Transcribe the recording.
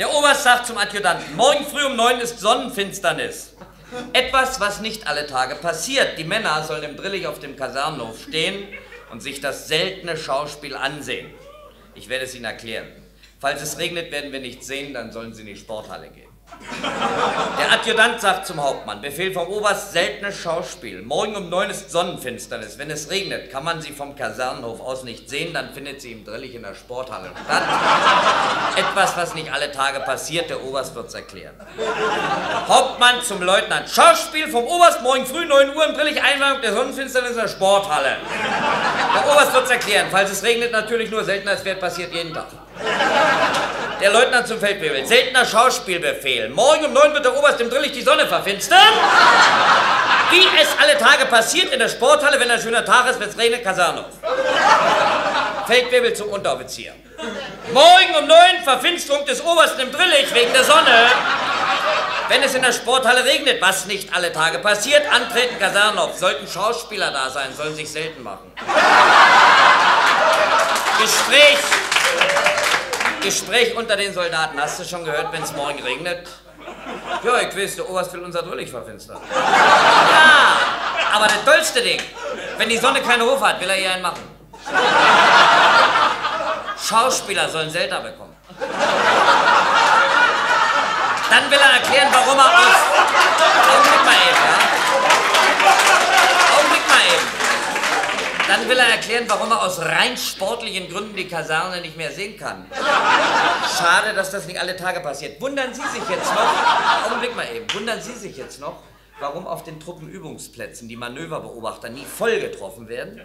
Der Oberst sagt zum Adjutanten, morgen früh um neun ist Sonnenfinsternis. Etwas, was nicht alle Tage passiert. Die Männer sollen im Drillich auf dem Kasernenhof stehen und sich das seltene Schauspiel ansehen. Ich werde es Ihnen erklären. Falls es regnet, werden wir nichts sehen, dann sollen Sie in die Sporthalle gehen. Der Adjutant sagt zum Hauptmann, Befehl vom Oberst, seltenes Schauspiel. Morgen um neun ist Sonnenfinsternis. Wenn es regnet, kann man sie vom Kasernenhof aus nicht sehen, dann findet sie im Drillich in der Sporthalle statt. Etwas, was nicht alle Tage passiert, der Oberst wird's erklären. Hauptmann zum Leutnant, Schauspiel vom Oberst, morgen früh 9 Uhr im Drillich, Einweihung der Sonnenfinsternis in der Sporthalle. Der Oberst wird's erklären, falls es regnet, natürlich nur selten als Wert passiert jeden Tag. Der Leutnant zum Feldwebel. Seltener Schauspielbefehl. Morgen um neun wird der Oberst im Drillich die Sonne verfinstern. Wie es alle Tage passiert in der Sporthalle, wenn ein schöner Tag ist, wenn es regnet, Kasernhof. Feldwebel zum Unteroffizier. Morgen um neun Verfinsterung des Obersten im Drillich wegen der Sonne. Wenn es in der Sporthalle regnet, was nicht alle Tage passiert, antreten Kasernhof. Sollten Schauspieler da sein, sollen sich selten machen. Gespräch Gespräch unter den Soldaten. Hast du schon gehört, wenn es morgen regnet? Ja, ich weiß, der Oberst will unser Drillich verfinstern. Ja, aber das tollste Ding, wenn die Sonne keinen Hof hat, will er ihr einen machen. Schauspieler sollen Selter bekommen. Dann will er erklären, warum er aus... Augenblick mal eben, ja? Augenblick mal eben. Dann will er erklären, warum er aus rein sportlichen Gründen die Kaserne nicht mehr sehen kann. Schade, dass das nicht alle Tage passiert. Wundern Sie sich jetzt noch, Augenblick mal eben, wundern Sie sich jetzt noch, warum auf den Truppenübungsplätzen die Manöverbeobachter nie voll getroffen werden?